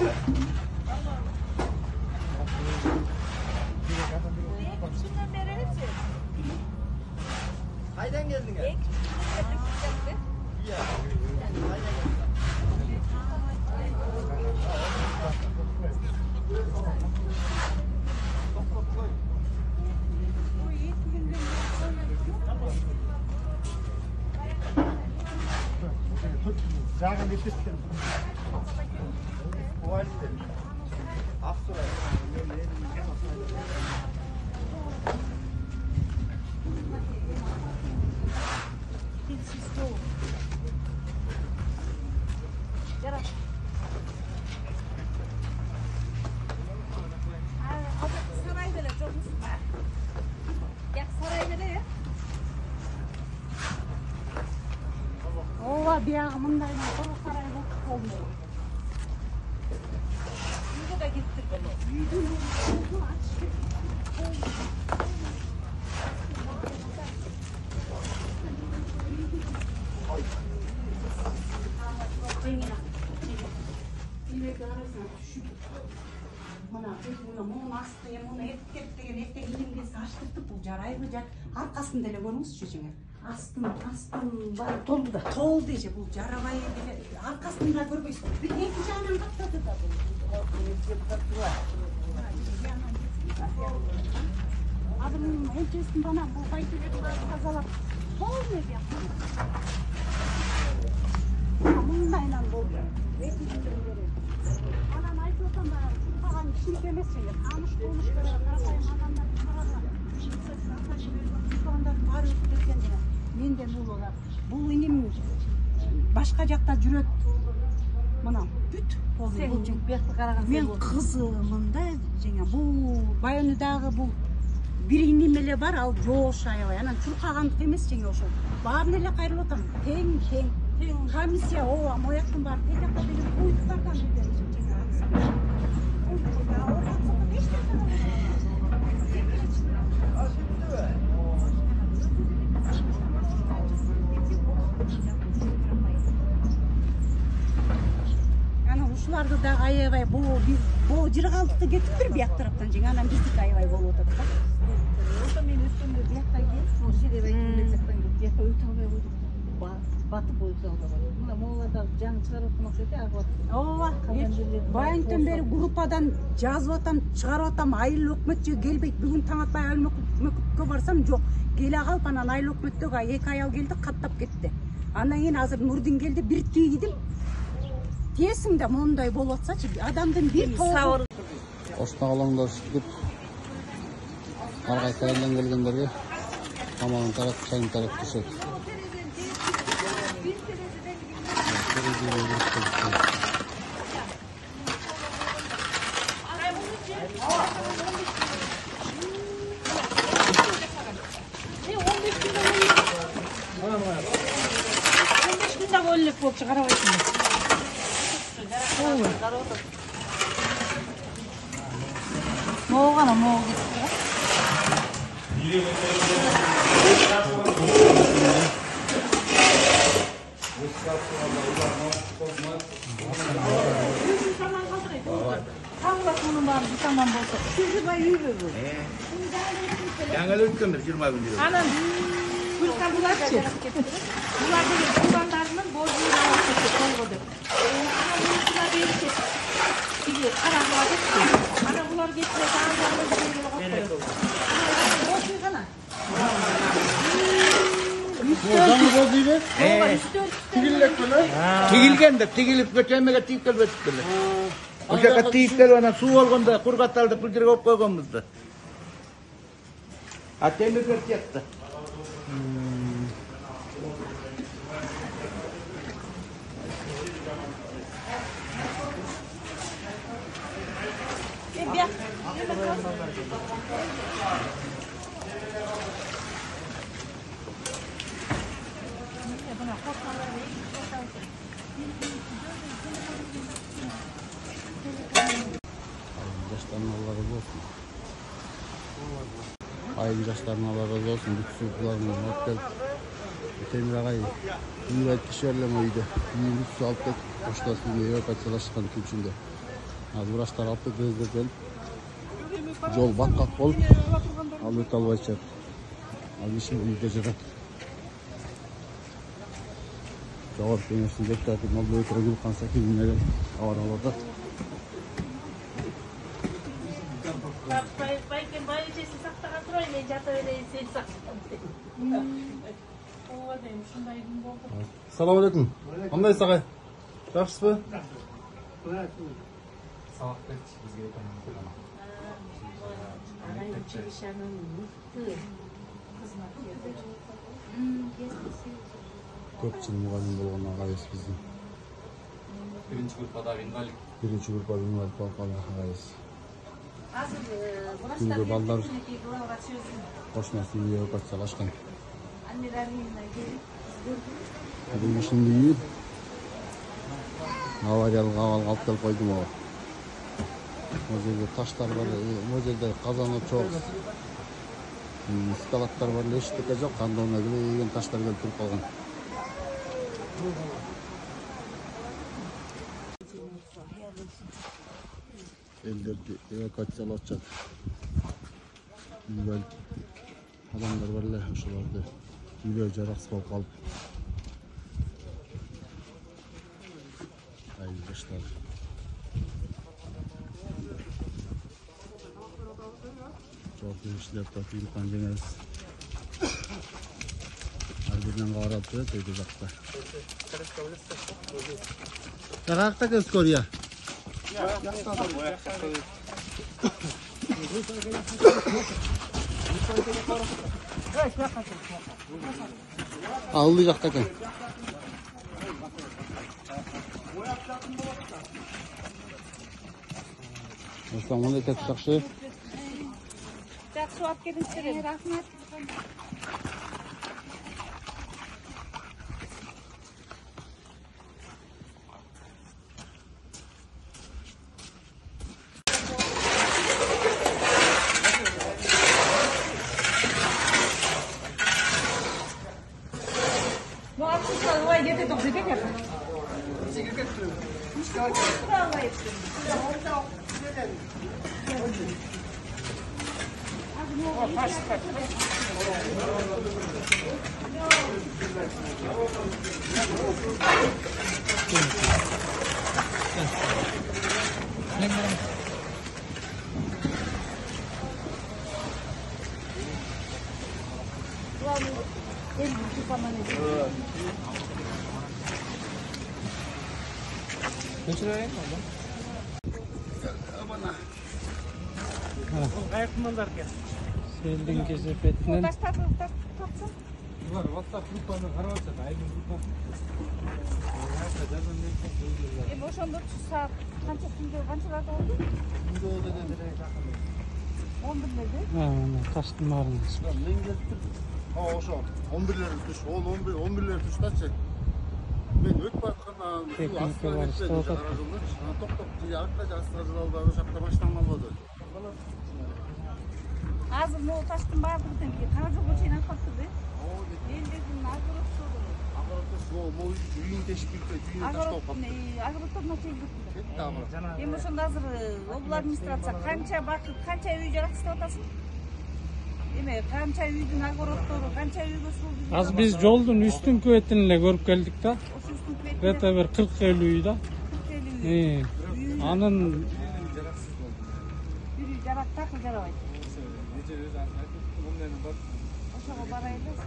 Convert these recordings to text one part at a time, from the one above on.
Yeah. ya mınday kuru karayla olmuyor. Yürü de gittir beni. Yürü, yürü, aç. Bana kızmıyor, bunu astayım, bunu et teptiğim, ette gidin diye saçtırtıp bu carayı bıcak. Arkasını dele görmüş çocuğum. Астын астын баары толду да. Толду эже бул жарабай деле аркасын да көрбөйсүз бир эки жагынан каптады да бул азыр мунун энчесин анан бул байкелерди тазалап полный бияка мындайынан болду эки күндөн бери анан айтып атам баягы чуркаган кичинекей эмес жеңе тааныш тууныш карапайым адамдар чуркагандар баары өтүп менден улуулар бул иним башка жакта жүрөт мына бүт мен кызымын да жеңе бул баянидагы бул бир иним эле бар ал жоош аябай анан чуркагандык эмес жеңе ошол баарын эле кайрылып атам тең тең комиссия ооба мояктын баары тил жакта деген буйруктардан анан ушуларды дагы аябай боо биз боо жыргалдыкты кетиптир бияк тараптан жеңе анан биздики аябай болуп атат да. Ошо мен өскөндө бияққа келип ошол жерде жактан келип бияққа өтө албай койдук батып өтө албай койдук мына могулар дагы жаңы чыгарып аткан окшойт э агып ооба байыңтан бери группадан жазып атам чыгарып атам айыл өкмөт же келбейт бүгүн таң атпай айыл өкмөткө барсам жок келе калып анан айыл өкмөттөгү эки аял келди каттап кетти андан кийин азыр нурдин келди бир тийгидим тиесиң да моундай болуп атсачы адамдын бир тобу Ошто алаңдашып деп ар кайсы айылдан келгендерге тамагын тарап чайын тарап турушат могу гана могу мунун баары бутаман болсо сизи бай үйбү бул Жаңа өткөндүр 20 күн жүрөт. анан гүлка буларчы булар деген туугандарынын боржун алып кетти колго деп анан беришет тиги караңгыга Тигіллек күні? Тигилген деп тигилип көчөмөгө тийип келбептир беле. Ошол жака тийип келип анан суу болгондо кургаталды бул жерге коюп койгонбуз да. А темирдер тиятты. жаштардын алла разы болсун айылдын жаштарына алла разы болсун бүт алып келип темир агай үй айтып киши бар эле үйдө үйүн бүт алып кетип поштасы жол баткак болуп ал өтө албай чыгат ал киши үйдө жатат жогорку кеңештин депутаты молдобек рагулхан сакиевдин менен байкем байычеси сактаган турбай мен жата берейин сен сактан ооба дейм ушундай күн болду салам алейкум кандайсыз агай жакшысызбы көп жыл мугалим болгон агайыбыз биздин биринчи группадагы инвалид биринчи группада инвалид болуп калган агайыбыз азыр Күнгө балдар келип бул кишинин үйү авариялык абалга алып келип койду могу могу жерде таштар бар э, могу жерде казан очок м, скалаттар бар эле эчтеке жок андон килейген таштар келип туруп калган. Элдерди эвакуациялап атышат. Инвалид адамдар бар эле ошолорду үйлөрү жараксыз болуп калып жогорку кеңештин депутаты илкан жеңебиз ар биринен кабар алып турат өйдө жакта жакакта экен скория ылдый жакта экен осылар мындай тетип жакшы жакшы алып келиңиздер рахмат Ну, а тут ой, где ты там забегай? селдин кесепетинен Таштарды тартсın. 괜찮아요? 한번. 아, 그만 갈게. Түндө канчаларда болду? Он бирлерде. мына таштын баарын мен келип туруп а ошо он бирлер түш он он бир он бирлер туштачы мен өтүп атканда Техника бар, стоп. токтоп тиги аркада астражалда ошол жакта машинам албады Азыр могу таштын баардыгын кара жолго чейин алып калыптыр Мен дедим огородчу. Могу могу үйүн тешип кирип үйүнө таштап калыптыр Огородторуна чейин кириптир. кетти агыр Эми ошондо азыр обл администрация канча бакыт, канча үй жараксыз деп атасың? Эме канча үйдүн огородтору, канча үйгө суу кирди? азыр биз жолдун үстүнкү бетин эле көрүп келдик да Ошо үстүн где кветине то бир кырк элүү үй да үй. Э, анын Бир үй жарак такыр жарабайт.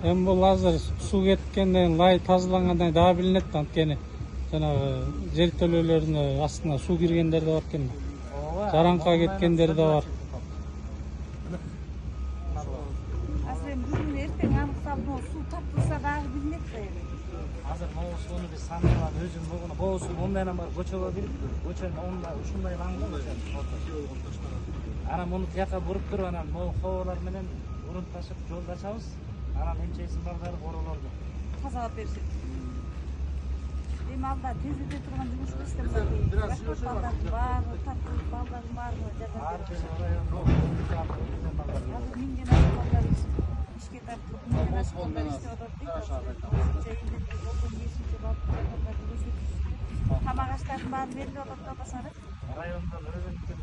Эми бул азыр суу кеткенден кийин лай тазалангандан кийин дагы билинет да анткени жанагы жертөлөлөрүнүн астына суу киргендер да бар экен да жараңка кеткендер да бар Азыр эми бүгүн эртең аныкталып могу суу тартылса дагы билинет да эми. азыр могу сууну биз санабап өзүм могуну боосун он менен барып көчөгө кирип көчөнүн оңунда ушундай лаңгы анан муну тияка буруп туруп анан могу хоболор менен урун ташып жолду ачабыз анан эмчесин балдары боролорду тазалап беришет. Эми алда тездете турган жумуш. Башка балдардын баары тартылып, балдардын баары миңден ашык балдар ишке тартылып, миңден ашык балдар иштеп атат дейт. Тамак аштардын баары берилип атат да басары. Келишти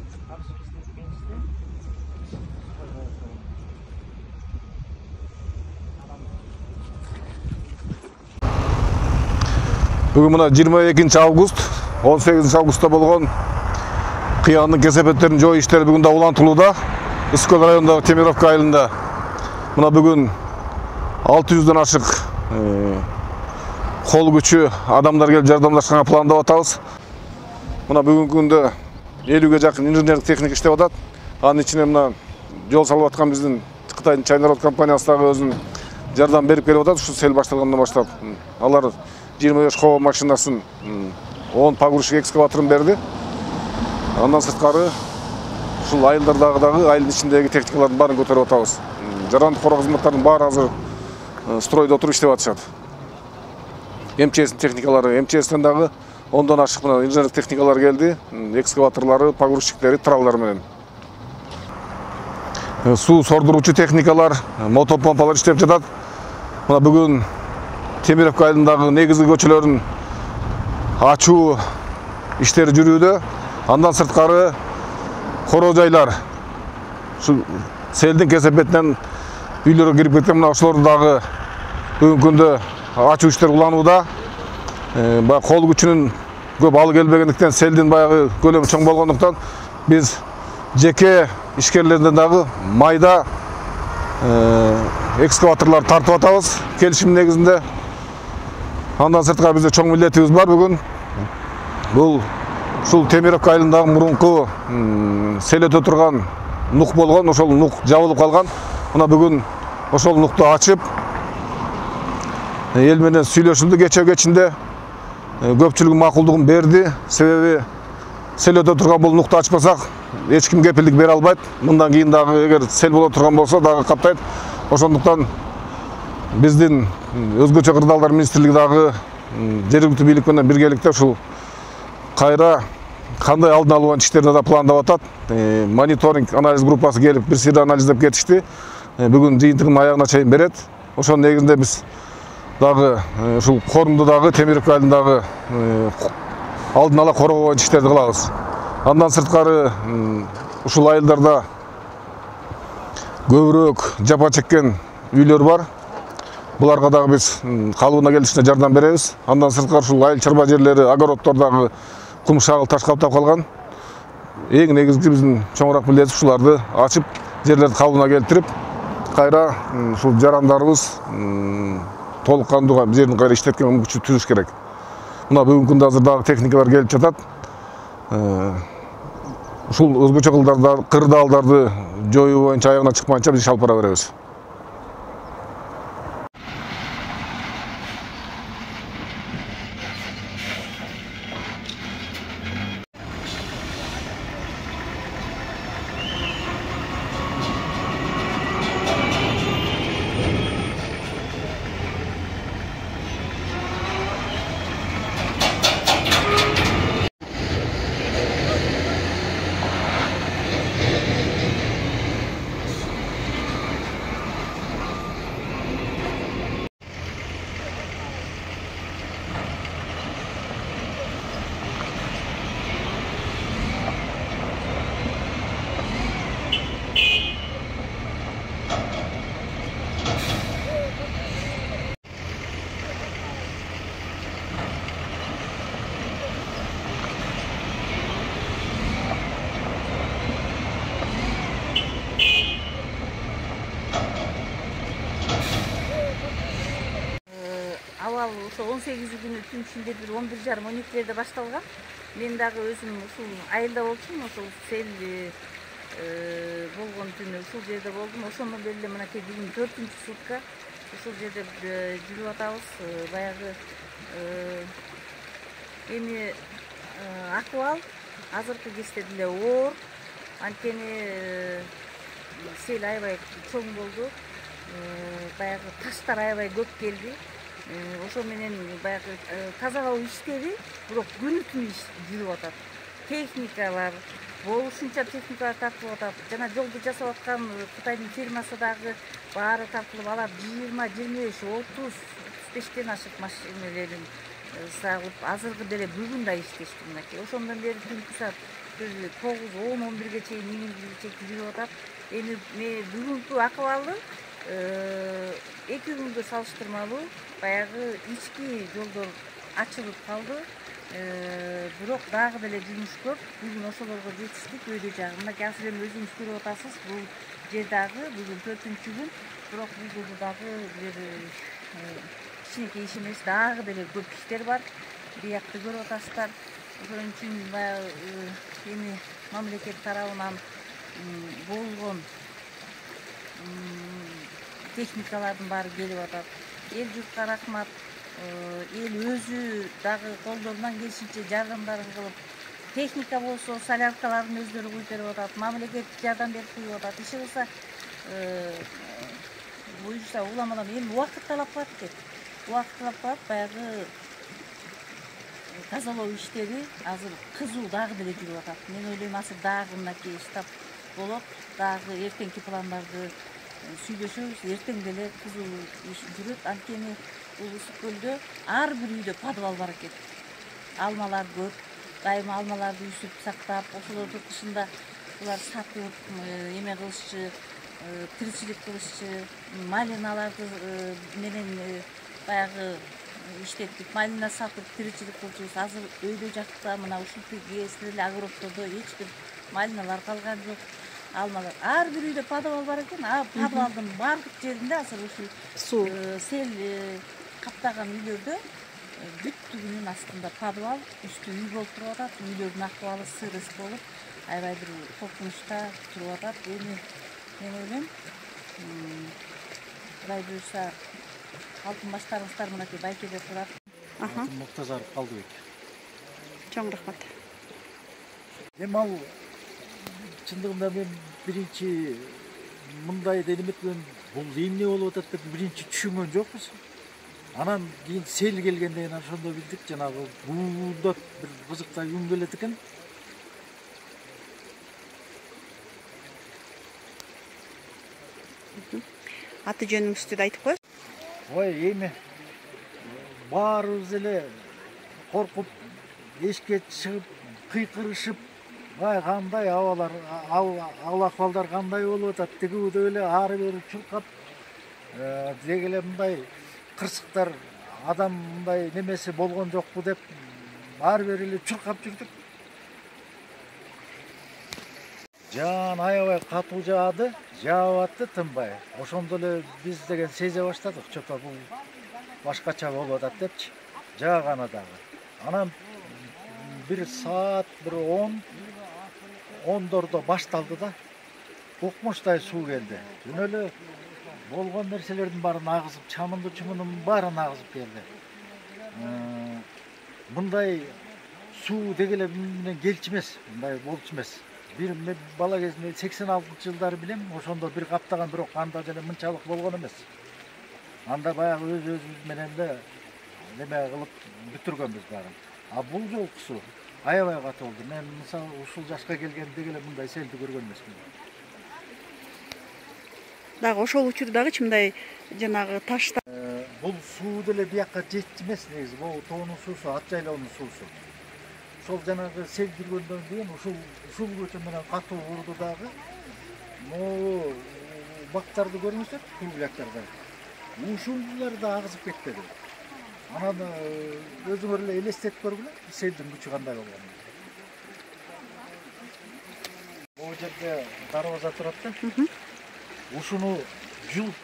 бүгін мына 22 август 18 августта болған қиянның кесепеттерін жою іштері бүгін де улантылууда үскөл районындағы темировка айылында мына бүгін 600-ден ашық қол күші адамдар келіп жардамдашқанға пландап атабыз мына бүгінгі күнде 50-ге жақын инженерлік техника іштеп атат анын ичине мына жол салып аткан биздин кытайдын чайнарод компаниясы дагы өзүнүн жардам берип келип атат ушул сел башталгандан баштап алар жыйырма беш машинасын он погрузчик экскаваторун берди андан сырткары ушул айылдардагы дагы айылдын ичиндеги техникалардын баарын көтөрүп атабыз жарандык короо кызматтарынын баары азыр э, стройдо туруп иштеп атышат мчстин техникалары мчстен дагы ондон ашык мына инженерлик техникалар келди экскаваторлору погрузчиктери тралдар менен суу сордуруучу техникалар мотопомпалар иштеп жатат мына бүгүн темировка айылындагы негизги көчөлөрүн ачуу иштери жүрүүдө андан сырткары короо жайлар ушу селдин кесепетинен үйлөргө кирип кеткен мына ошолорду дагы бүгүнкү күндө ачуу иштер уланууда баягы кол күчүнүн көп алы келбегендиктен селдин баягы көлөмү чоң болгондуктан биз жеке ишкерлерден дагы майда э, экскаваторлар тартып атабыз келишим негизинде андан сырткары бизде чоң милдетибиз бар бүгүн бул ушул темировка айылындагы мурунку сел өтө турган нук болгон ошол нук жабылып калган мына бүгүн ошол нукту ачып эл менен сүйлөшүлдү кечээ кечинде Берди. Себеби сел өтө турган бул нукту ачпасак эч ким кепилдик бере албайт. Мындан кийин дагы эгер сел боло турган болсо дагы каптайт. Ошондуктан биздин өзгөчө кырдаалдар министрлиги дагы жергиликтүү бийлик менен биргеликте ушул кайра кандай алдын алуу иштерди да пландап атат. Э, мониторинг анализ группасы келип бир сыйра анализдеп кетишти. Э, бүгүн жыйынтыгын аягына чейин берет. Ошонун негизинде биз дагы э, ушул корумду дагы темировка айылындагы э, алдын ала боюнча иштерди кылабыз. Андан сырткары ушул айылдарда көбүрөөк жапа чеккен үйлөр бар. Буларга дагы биз м, калыбына келишинче жардам беребиз. Андан сырткары ушул айыл чарба жерлери огороддордагы кум шагыл таш каптап калган. Эң негизги биздин чоңураак милдетибиз ушуларды ачып жерлерди калыбына келтирип кайра ушул жарандарыбыз м, толук кандуу жерин кайра иштеткенге мүмкүнчүлүк түзүш керек. Мына бүгүнкү күндө азыр дагы техникалар келип жатат ушул өзгөчө кылдарда- кырдаалдарды жоюу боюнча аягына чыкмайынча биз иш алып бара беребиз абал ошо он сегизи күнү түн ичинде бир он бир жарым он экилерде башталган мен дагы өзүм ушул айылда болчумун ошол сел э, болгон түнү ушул жерде болдум ошондон бери эле мынакей бүгүн төртүнчү сутка ушул жерде э, жүрүп атабыз Э, баягы эми акыбал азыркы кезде деле оор анткени сел аябай чоң болду. Баягы таштар аябай көп келди. Ошо менен баягы тазалоо иштери бирок күнү түнү жүрүп атат техникалар болушунча техникалар тартылып атат жана жолду жасап аткан кытайдын фирмасы дагы баары тартылып алар жыйырма жыйырма беш отуз отуз бештен ашык машинелерин сагып азыркы деле бүгүн да иштешти мынакей ошондон бери түнкү саат бир тогуз он он бирге чейин минимге чейин жүрүп атат эми бүгүнкү акыбалы эки күнгө салыштырмалуу баягы ички жолдор ачылып калды бирок дагы деле жумуш көп бүгүн ошолорго жетиштик өйдө жагы мынакей азыр эми өзүңүз көрүп атасыз бул жер дагы бүгүн төртүнчү күн бирок бул дагы бир кичинекей иш эмес дагы деле көп иштер бар биякты көрүп атасыздар ошон үчүн баягы эми мамлекет тарабынан болгон техникалардын баары келип атат эл журтка рахмат. Эл өзү дагы колдорунан келишинче жардамдарын кылып техника болсо соляркаларын өздөрү берип атат мамлекет жардам берип куюп атат иши кылса буюрса уламадан эми убакыт талап кылат экен убакыт талап кылат баягы тазалоо иштери азыр кызуу дагы деле жүрүп атат мен ойлойм азыр дагы мынакей штаб болот дагы эртеңки пландарды сүйлөшөбүз эртең деле кызуу жүрөт анткени бул ысык көлдө ар бир үйдө подвал бар экен алмалар көп дайыма алмаларды үсүп сактап ошолордун тышында булар сатып эме кылышчу тиричилик кылышчу малиналарды менен баягы иштетип малина сатып тиричилик кылчубуз азыр өйдө жакта мына ушинтип кээсир эле огороддордо эч бир малиналар калган жок алмалар ар бир үйдө подвал бар экен а подвалдын баардык жеринде азыр ушул суу сел каптаган үйлөрдө бүттүгүнүн астында подвал үстү үй болуп туруп атат үйлөрдүн акыбалы сырыс болуп аябай бир коркунучта туруп атат эми мен ойлойм кудай буюрса алтын баштарыңыздар мынакей байкеде турат муктажаров калдыбек чоң рахмат. Эми ал чындыгында мен биринчи мындай дедимет менен бул эмне болуп атат деп биринчи түшүнгөн жокпуз анан кийин сел келгенден кийин ошондо билдик жанагы гуугулдап бир кызыктай үн келет экен аты жөнүңүздү да айтып коесуз ой эми баарыбыз эле коркуп эшикке чыгып кыйкырышып ай кандай абалар абал акыбалдар кандай болуп атат тигүү деп эле ары бери чуркап деги мындай кырсыктар адам мындай немеси болгон жокпу деп ары бери эле чуркап жүрдүк жаан аябай катуу жаады жаап атты тынбай ошондо эле биз деген сезе баштадык че то бул башкача болуп атат депчи жааганы дагы анан бир саат бир он ондордо башталды да укмуштай суу келди жөн эле болгон нерселердин баарын агызып чамынды чумунун баарын агызып келди мындай суу деги эле менен келчү эмес мындай болчу эмес бир мен бала кезимде сексен алтынчы жылдары билем ошондо бир каптаган бирок анда деле мынчалык болгон эмес анда баягы өз өзүбүз менен эле неме кылып бүтүргөнбүз баарын а бул жолкусу аябай катуу болду мен мисалы ушул жашка келгенде эле мындай селди көргөн эмесмин дагы ошол учурдагычы мындай жанагы таштар бул суу деле биякка жетчү эмес негизи. Могу тоонун суусу ат жайлоонун суусу. Ошол жанагы сел жүргөндөн кийин ушул ушул көчө менен катуу урду дагы могу бактарды көрүңүздөр кругляктарды ушулар да агызып кетпеди. Анан өзүңөр эле элестетип көргүлө селдин күчү кандай болгонун могу жерде дарбаза турат да ушуну жулуп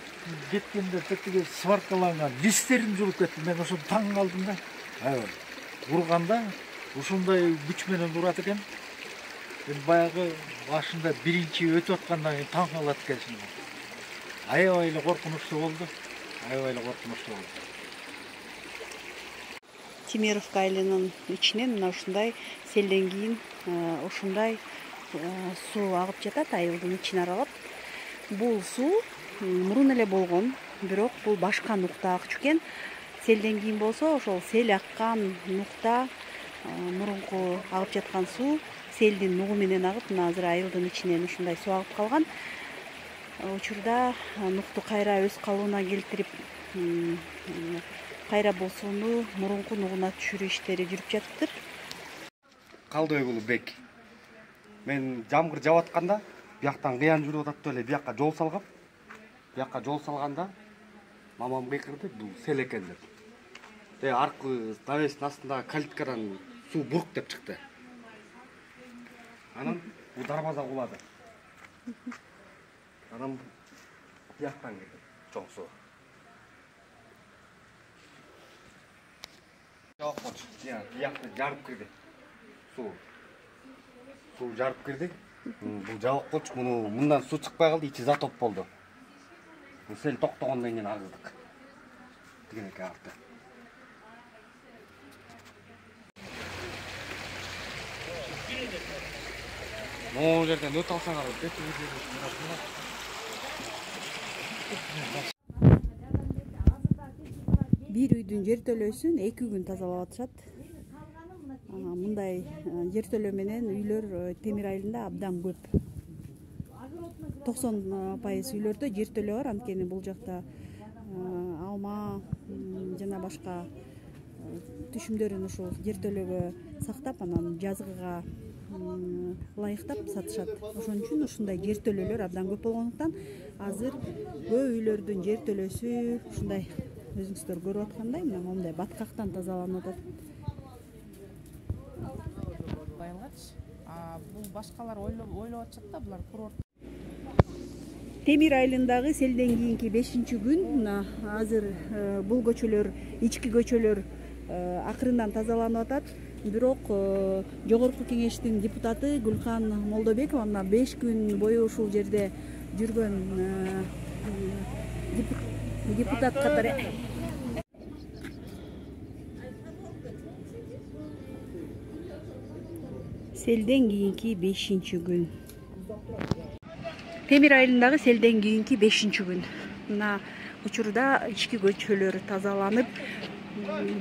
кеткенде тетиги сваркаланган листтерин жулуп кетти мен ошондо таң калдым да аябай урганда ушундай күч менен урат экен эми баягы башында биринчи өтүп аткандан кийин таң калат экенсиң аябай эле коркунучтуу болду аябай эле коркунучтуу болду темировка айылынын ичинен мына ушундай селден кийин ушундай суу агып жатат айылдын ичин аралап. Бул суу мурун эле болгон бирок бул башка нукта акчу экен. Селден кийин болсо ошол сел аккан нукта мурунку агып жаткан суу селдин нугу менен агып мына азыр айылдын ичинен ушундай суу агып калган. Учурда нукту кайра өз калыбына келтирип кайра бул сууну мурунку нугуна түшүрүү иштери жүрүп жатыптыр калдыбек уулу бек. Мен жамгыр жаап атканда бияктан кыян жүрүп атат эле биякка жол салгам биякка жол салганда мамам кыйкырды бул сел экен деп. И аркы навестин астындагы калиткадан суу бурк деп чыкты. Анан бул дарбаза кулады. Анан бияктан кирди чоң суу. Жаап койчу биякты жарып кирди суу суу жарып кирди бул жабык болчу муну мындан суу чыкпай калды ичи затоп болду сел токтогондон кийин арылдык тигинеки арты могу жерден өтө алсаңар бир үйдүн жертөлөсүн эки күн тазалап атышат мындай жертөлө менен үйлөр темир айылында абдан көп токсон пайыз үйлөрдө жертөлө бар анткени бул жакта алма жана башка түшүмдөрүн ушул жертөлөгө сактап анан жазгыга ылайыктап сатышат ошон үчүн ушундай жертөлөлөр абдан көп болгондуктан азыр көп үйлөрдүн жертөлөсү ушундай өзүңүздөр көрүп аткандай мына моундай баткактан тазаланып атат байылгачы бул башкалар ойлоп атышат да булар курорт. Темир айылындагы селден кийинки бешинчи күн мына азыр бул көчөлөр ички көчөлөр акырындан тазаланып атат. Бирок жогорку кеңештин депутаты гүлкан молдобекова мына беш күн бою ушул жерде жүргөн депутат катары селден кийинки бешинчи күн. Темир айылындагы селден кийинки бешинчи күн. Мына учурда ички көчөлөр тазаланып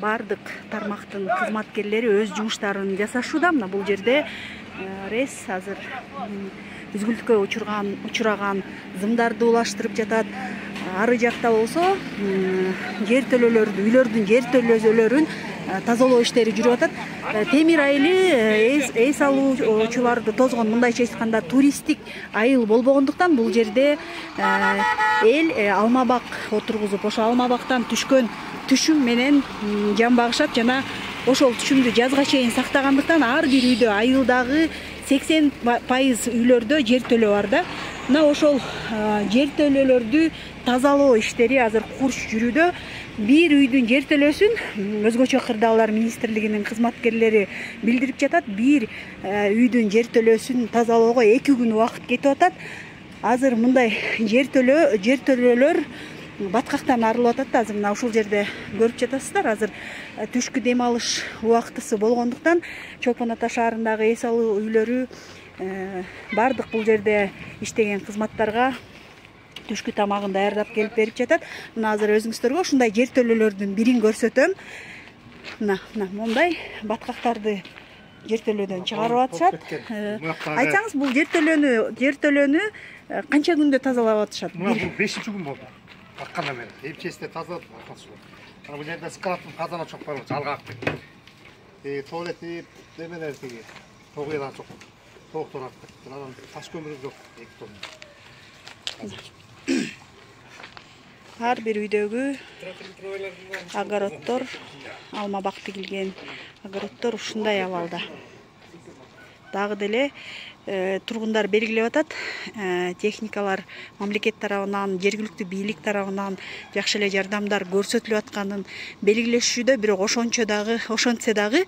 баардык тармактын кызматкерлери өз жумуштарын жасашууда мына бул жерде рес азыр үзгүлтүккө учураган зымдарды улаштырып жатат ары жакта болсо жертөлөлөрдү үйлөрдүн жертөлөлөрүн тазалоо иштери жүрүп атат. Темир айылы эс алуучуларды тозгон мындайча айтканда туристтик айыл болбогондуктан бул жерде эл алма бак отургузуп ошо алма бактан түшкөн түшүм менен жан багышат жана ошол түшүмдү жазга чейин сактагандыктан ар бир үйдө айылдагы сексен пайыз үйлөрдө жертөлө бар да мына ошол жертөлөлөрдү тазалоо иштери азыр курч жүрүүдө. Бир үйдүн жертөлөсүн өзгөчө кырдаалар министрлигинин кызматкерлери билдирип жатат. Бир үйдүн жертөлөсүн тазалоого эки күн убакыт кетип атат. Азыр мындай жертөлө жертөлөлөр баткактан арылып атат да. Азыр мына ушул жерде көрүп жатасыздар. Азыр түшкү дем алыш убактысы болгондуктан чолпон ата шаарындагы эс алуу үйлөрү баардык бул жерде иштеген кызматтарга түшкү тамагын даярдап келип берип жатат. Мына азыр өзүңүздөргө ушундай жертөлөлөрдүн бирин көрсөтөм. Мына мына моундай баткактарды жертөлөдөн чыгарып атышат. айтсаңыз бул жертөлөнү жертөлөнү канча күндө тазалап атышат? Мына бул бешинчи күн болду. Акканда мен эмчесинде тазалап анан бул жерде складтын казаночок бар жалгак деп туалет немелер тиги? Тогуячок тооктон аттык анан таш көмүрү жок. Эки тонна ар бир үйдөгү огороддор алма бак тигилген огороддор ушундай абалда. Дагы деле тургундар белгилеп атат. Техникалар мамлекет тарабынан жергиликтүү бийлик тарабынан жакшы эле жардамдар көрсөтүлүп атканын белгилешүүдө бирок ошончо дагы ошентсе дагы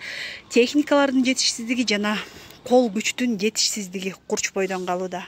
техникалардын жетишсиздиги жана кол күчтүн жетишсиздиги курч бойдон калууда